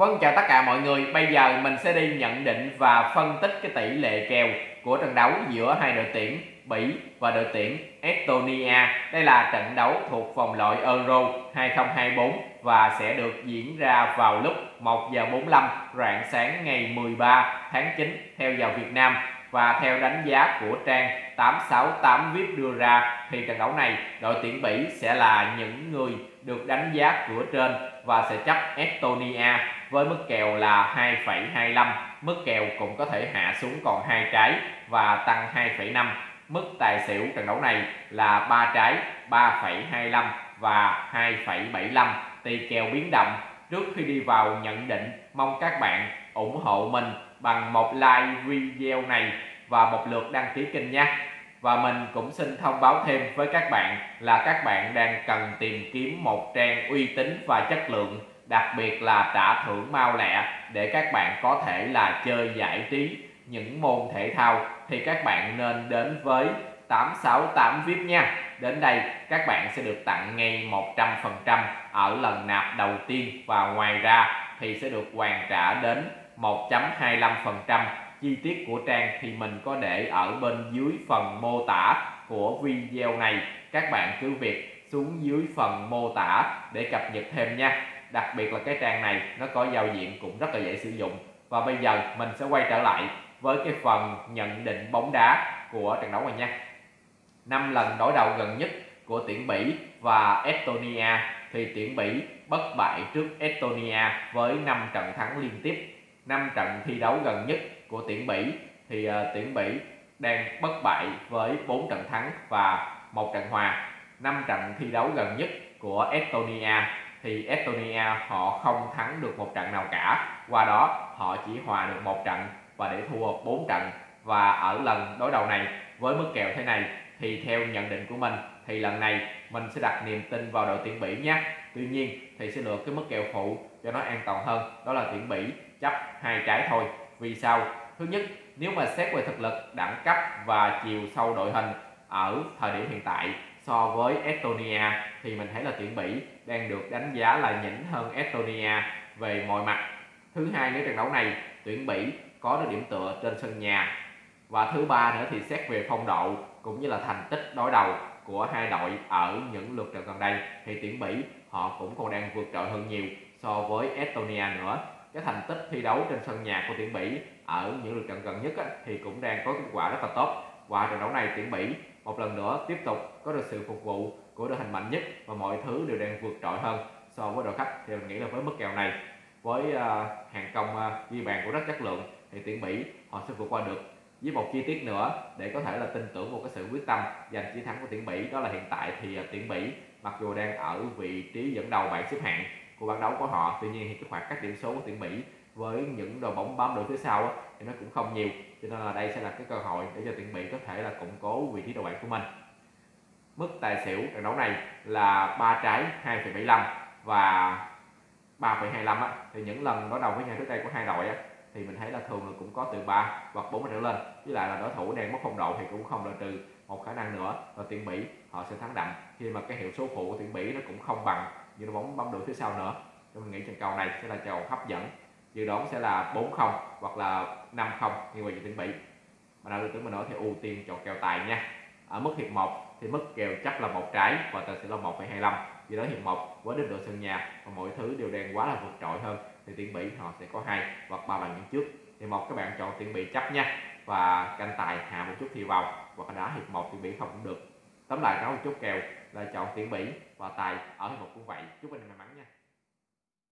Vâng chào tất cả mọi người, bây giờ mình sẽ đi nhận định và phân tích cái tỷ lệ kèo của trận đấu giữa hai đội tuyển Bỉ và đội tuyển Estonia. Đây là trận đấu thuộc vòng loại Euro 2024 và sẽ được diễn ra vào lúc 1 giờ 45 rạng sáng ngày 13 tháng 9 theo giờ Việt Nam và theo đánh giá của trang 868 VIP đưa ra thì trận đấu này đội tuyển Bỉ sẽ là những người được đánh giá cửa trên và sẽ chấp Estonia với mức kèo là 2,25 mức kèo cũng có thể hạ xuống còn hai trái và tăng 2,5 mức tài xỉu trận đấu này là 3 trái 3,25 và 2,75 tùy kèo biến động trước khi đi vào nhận định mong các bạn ủng hộ mình bằng một like video này và một lượt đăng ký kênh nhé và mình cũng xin thông báo thêm với các bạn là các bạn đang cần tìm kiếm một trang uy tín và chất lượng, đặc biệt là trả thưởng mau lẹ để các bạn có thể là chơi giải trí những môn thể thao, thì các bạn nên đến với 868 VIP nha. Đến đây, các bạn sẽ được tặng ngay 100% ở lần nạp đầu tiên và ngoài ra thì sẽ được hoàn trả đến 1.25% chi tiết của trang thì mình có để ở bên dưới phần mô tả của video này. Các bạn cứ việc xuống dưới phần mô tả để cập nhật thêm nha. Đặc biệt là cái trang này, nó có giao diện cũng rất là dễ sử dụng. Và bây giờ mình sẽ quay trở lại với cái phần nhận định bóng đá của trận đấu này nha. Năm lần đối đầu gần nhất của tuyển Bỉ và Estonia thì tuyển Bỉ bất bại trước Estonia với 5 trận thắng liên tiếp. 5 trận thi đấu gần nhất của tuyển Bỉ thì uh, tuyển Bỉ đang bất bại với 4 trận thắng và một trận hòa. 5 trận thi đấu gần nhất của Estonia thì Estonia họ không thắng được một trận nào cả. Qua đó họ chỉ hòa được một trận và để thua 4 trận. Và ở lần đối đầu này với mức kèo thế này thì theo nhận định của mình thì lần này mình sẽ đặt niềm tin vào đội tuyển Bỉ nhé. Tuy nhiên thì sẽ lựa cái mức kèo phụ cho nó an toàn hơn. Đó là tuyển Bỉ, chấp, hai trái thôi. Vì sao? Thứ nhất, nếu mà xét về thực lực, đẳng cấp và chiều sâu đội hình ở thời điểm hiện tại so với Estonia thì mình thấy là tuyển Bỉ đang được đánh giá là nhỉnh hơn Estonia về mọi mặt. Thứ hai nếu trận đấu này tuyển Bỉ có được điểm tựa trên sân nhà. Và thứ ba nữa thì xét về phong độ cũng như là thành tích đối đầu của hai đội ở những lượt trận gần đây thì tuyển Bỉ họ cũng còn đang vượt trội hơn nhiều so với Estonia nữa. Cái thành tích thi đấu trên sân nhà của tuyển Bỉ ở những lượt trận gần nhất á, thì cũng đang có kết quả rất là tốt. Qua trận đấu này tuyển Bỉ một lần nữa tiếp tục có được sự phục vụ của đội hình mạnh nhất và mọi thứ đều đang vượt trội hơn so với đội khách. Thì mình nghĩ là với mức kèo này với uh, hàng công uh, ghi bàn của rất chất lượng thì tuyển Bỉ họ sẽ vượt qua được. Với một chi tiết nữa để có thể là tin tưởng một cái sự quyết tâm giành chiến thắng của tuyển Bỉ đó là hiện tại thì à, tuyển Bỉ mặc dù đang ở vị trí dẫn đầu bảng xếp hạng của bản đấu của họ. Tuy nhiên thì cái khoảng cách điểm số của tuyển mỹ với những đội bóng bám đội phía sau á, thì nó cũng không nhiều. Cho nên là đây sẽ là cái cơ hội để cho tuyển mỹ có thể là củng cố vị trí đầu bảng của mình. Mức tài xỉu trận đấu này là ba trái 2,75 và 3,25 á. Thì những lần đối đầu với nhau trước đây của hai đội á thì mình thấy là thường là cũng có từ 3 hoặc 4 trở lên. Với lại là đối thủ đang mất phong độ thì cũng không loại trừ một khả năng nữa. Và tuyển mỹ họ sẽ thắng đậm. Khi mà cái hiệu số phụ của tuyển mỹ nó cũng không bằng như đội bóng bấm đuổi phía sau nữa. Cho mình nghĩ trận cầu này sẽ là cầu hấp dẫn. Dự đoán sẽ là 4-0 hoặc là 5-0 như vậy dự tính bị mà nào tưởng mình nói thì ưu tiên chọn kèo tài nha. Ở mức hiệp 1 thì mức kèo chắc là một trái và tài sẽ là 1,25 vì đó hiệp 1 với đến đội sân nhà và mọi thứ đều đang quá là vượt trội hơn thì tuyển Bị họ sẽ có hai hoặc ba bàn dẫn trước. Thì một các bạn chọn tuyển Bị chấp nha và canh tài hạ một chút thì vào. Hoặc đá hiệp 1 tuyển Bị không cũng được tóm lại nói một chút kèo là chọn tuyển Bỉ và tài ở hiệp một cũng vậy. Chúc anh may mắn nha.